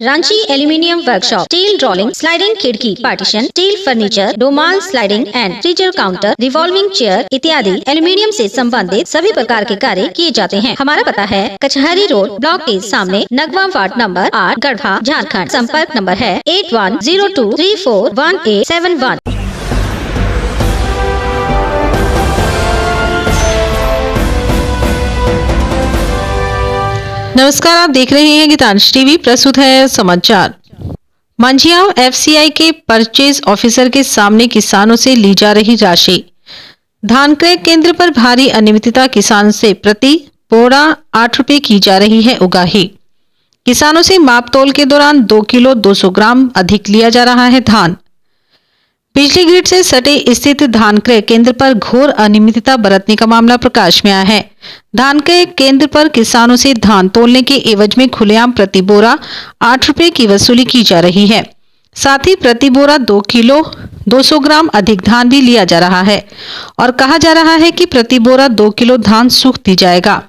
Ranchi aluminium workshop steel ड्रॉलिंग sliding खिड़की partition steel furniture Doval sliding and freezer counter revolving chair इत्यादि aluminium से संबंधित सभी प्रकार के कार्य किए जाते हैं। हमारा पता है कचहरी रोड ब्लॉक के सामने नगवा वार्ड नंबर आठ गढ़वा झारखंड। संपर्क नंबर है eight one zero two three four one eight seven one. नमस्कार, आप देख रहे हैं गीतांश टीवी, प्रस्तुत है समाचार। मंझियाव एफसीआई के परचेज ऑफिसर के सामने किसानों से ली जा रही राशि। धान क्रय केंद्र पर भारी अनियमितता किसान से प्रति बोरा आठ रुपए की जा रही है उगाही। किसानों से माप तोल के दौरान दो किलो 200 ग्राम अधिक लिया जा रहा है धान। बिजली ग्रिड से सटे स्थित धान क्रय केंद्र पर घोर अनियमितता बरतने का मामला प्रकाश में आया है। धान क्रय केंद्र पर किसानों से धान तोलने के एवज में खुलेआम प्रति बोरा आठ रुपए की वसूली की जा रही है। साथ ही प्रति बोरा दो किलो 200 ग्राम अधिक धान भी लिया जा रहा है और कहा जा रहा है कि प्रति बोरा दो किलो धान सूख दी जाएगा।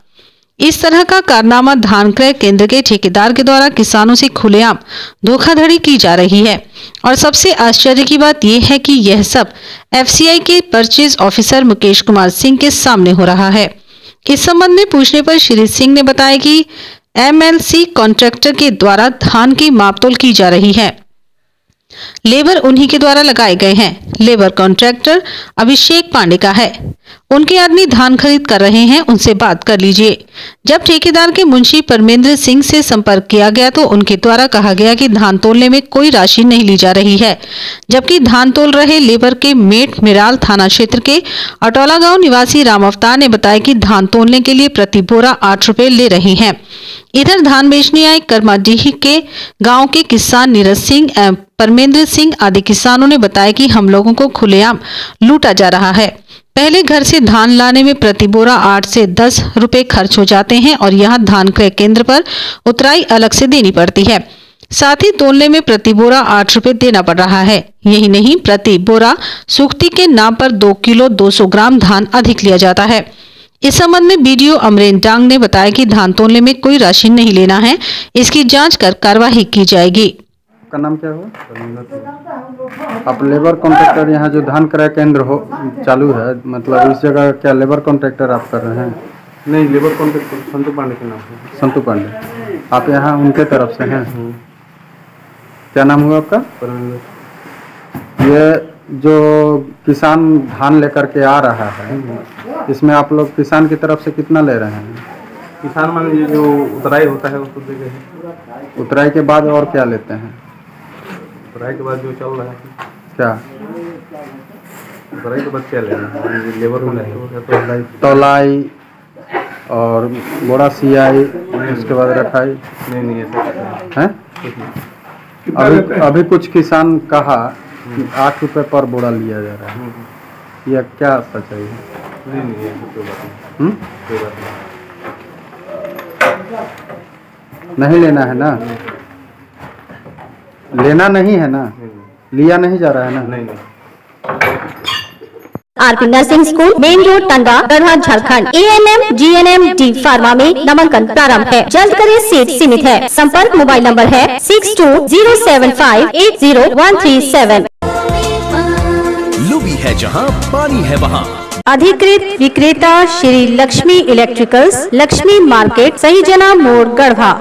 इस तरह का कारनामा धान क्रय केंद्र के ठेकेदार के द्वारा किसानों से खुलेआम धोखाधड़ी की जा रही है। और सबसे आश्चर्य की बात यह है कि यह सब एफसीआई के परचेज ऑफिसर मुकेश कुमार सिंह के सामने हो रहा है। इस संबंध में पूछने पर श्री सिंह ने बताया कि एमएलसी कॉन्ट्रैक्टर के द्वारा धान की मापतोल की जा रही है। लेबर उन्हीं के द्वारा लगाए गए हैं। लेबर कॉन्ट्रैक्टर अभिषेक पांडे का है। उनके आदमी धान खरीद कर रहे हैं, उनसे बात कर लीजिए। जब ठेकेदार के मुंशी परमेंद्र सिंह से संपर्क किया गया तो उनके द्वारा कहा गया कि धान तोलने में कोई राशि नहीं ली जा रही है, जबकि धान तोल रहे लेबर के मेट मिराल थाना क्षेत्र के अटोला गाँव निवासी राम अवतार ने बताया कि धान तोलने के लिए प्रति बोरा आठ रुपए ले रहे हैं। इधर धान बेचने आए कर्माडीह के गाँव के किसान नीरज सिंह परमेंद्र सिंह आदि किसानों ने बताया कि हम लोगों को खुलेआम लूटा जा रहा है। पहले घर से धान लाने में प्रति बोरा आठ से दस रुपए खर्च हो जाते हैं और यहाँ धान क्रय केंद्र पर उतराई अलग से देनी पड़ती है। साथ ही तोलने में प्रति बोरा आठ रुपए देना पड़ रहा है। यही नहीं प्रति बोरा सुख्ती के नाम पर दो किलो दो सौ ग्राम धान अधिक लिया जाता है। इस संबंध में बीडीओ अमरेन डांग ने बताया कि धान तोलने में कोई राशि नहीं लेना है। इसकी जाँच कर कार्यवाही की जाएगी। आपका नाम क्या हुआ? आप लेबर कॉन्ट्रैक्टर यहाँ जो धान क्रय केंद्र हो चालू है मतलब इस जगह क्या लेबर कॉन्ट्रैक्टर आप कर रहे हैं? नहीं लेबर कॉन्ट्रैक्टर संतू पांडे के नाम से संतू पांडे। आप यहाँ उनके तरफ़ से हैं? क्या नाम हुआ आपका? ये जो किसान धान लेकर के आ रहा है इसमें आप लोग किसान की तरफ़ से कितना ले रहे हैं? किसान मान लीजिए जो उतराई होता है उसको दे उतराई के बाद और क्या लेते हैं? उतराई के बाद जो चल रहा है। क्या? उतराई के बाद क्या लेना लेबर तो और बोरा सियाई उसके बाद रखाई। नहीं नहीं ऐसा है? अभी अभी कुछ किसान कहा कि आठ रुपए पर बोरा लिया जा रहा है। यह क्या सच्चाई है? नहीं नहीं कोई बात नहीं। हम्म? कोई बात नहीं। नहीं लेना है ना? लेना नहीं है ना? लिया नहीं जा रहा है ना? नहीं नहीं। RP nursing school main road Tanda Garhwa Jharkhand. A N M G N M D pharma में नामांकन प्रारंभ है। जल्द करें सीट सीमित है। संपर्क मोबाइल नंबर है six two zero seven five eight zero one three seven लुबी है जहाँ पानी है वहाँ। अधिकृत विक्रेता श्री लक्ष्मी इलेक्ट्रिकल्स लक्ष्मी मार्केट सही जना मोड़ गढ़वा।